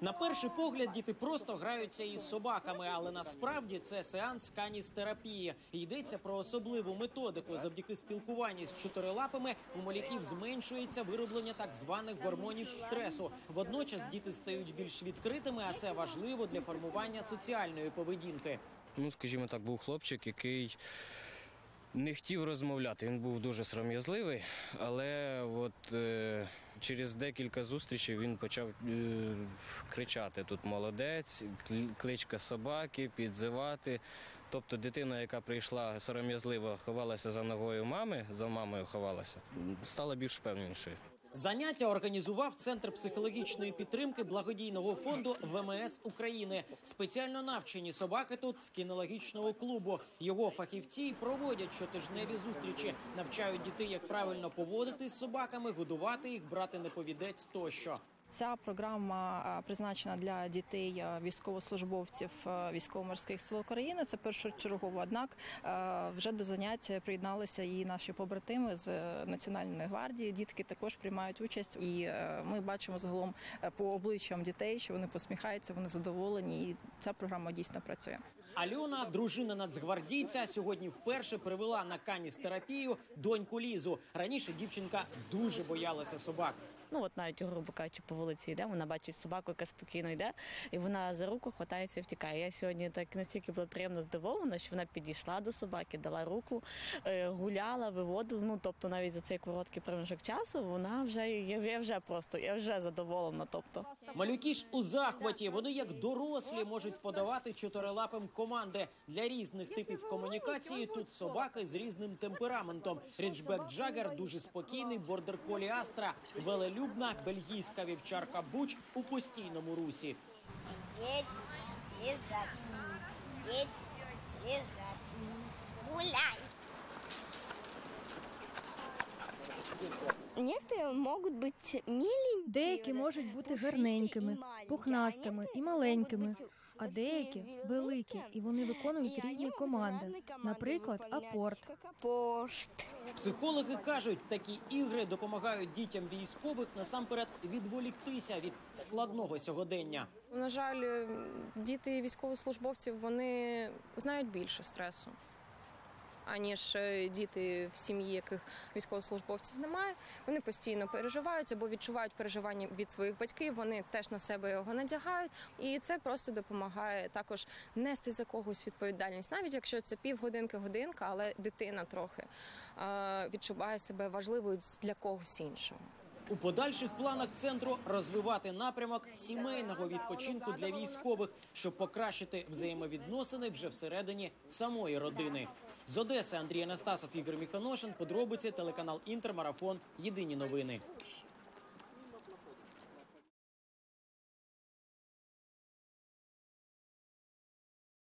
На перший погляд діти просто граються із собаками, але насправді це сеанс каністерапії. Йдеться про особливу методику. Завдяки спілкуванню з чотирилапами у малюків зменшується вироблення так званих гормонів стресу. Водночас діти стають більш відкритими, а це важливо для формування соціальної поведінки. Ну, скажімо так, був хлопчик, який не хотів розмовляти. Він був дуже сором'язливий, але от е, через декілька зустрічей він почав е, кричати тут молодець, кл- кличка собаки, підзивати. Тобто дитина, яка прийшла сором'язливо, ховалася за ногою мами, за мамою ховалася, стала більш впевненішою. Заняття організував центр психологічної підтримки благодійного фонду ВМС України. Спеціально навчені собаки тут з кінологічного клубу. Його фахівці проводять щотижневі зустрічі, навчають дітей, як правильно поводитись з собаками, годувати їх, брати неповідець тощо. Ця програма призначена для дітей військовослужбовців військово-морських сил України. Це першочергово. Однак вже до занять приєдналися і наші побратими з е, Національної гвардії. Дітки також приймають участь, і е, ми бачимо загалом е, по обличчям дітей, що вони посміхаються, вони задоволені. І ця програма дійсно працює. Альона, дружина нацгвардійця, сьогодні вперше привела на каністерапію доньку Лізу. Раніше дівчинка дуже боялася собак. Ну от навіть, грубо кажучи, по вулиці йде, вона бачить собаку, яка спокійно йде, і вона за руку хватається і втікає. Я сьогодні так настільки була приємно здивована, що вона підійшла до собаки, дала руку, е, гуляла, виводила. Ну тобто, навіть за цей короткий проміжок часу вона вже я, вже просто я вже задоволена. Тобто. Малюки ж у захваті. Вони як дорослі можуть подавати чотирилапим команди для різних типів комунікації. Тут собаки з різним темпераментом. Ріджбек Джагер дуже спокійний, бордер колі Астра, велелюбна бельгійська вівчарка Буч у постійному русі. Сидіть, лежать. сидіть, лежать. Гуляй. Деякі можуть бути гарненькими, пухнастими і маленькими, а деякі великі, і вони виконують різні команди. Наприклад, апорт. Психологи кажуть, такі ігри допомагають дітям військових насамперед відволіктися від складного сьогодення. На жаль, діти військовослужбовців вони знають більше стресу, аніж е, діти в сім'ї, яких військовослужбовців немає. Вони постійно переживають або відчувають переживання від своїх батьків. Вони теж на себе його надягають, і це просто допомагає також нести за когось відповідальність, навіть якщо це півгодинки, годинка, але дитина трохи е, відчуває себе важливою для когось іншого. У подальших планах центру розвивати напрямок сімейного відпочинку для військових, щоб покращити взаємовідносини вже всередині самої родини. З Одеси Андрій Анастасов, Ігор Міханошин. Подробиці телеканал Інтермарафон. Єдині новини.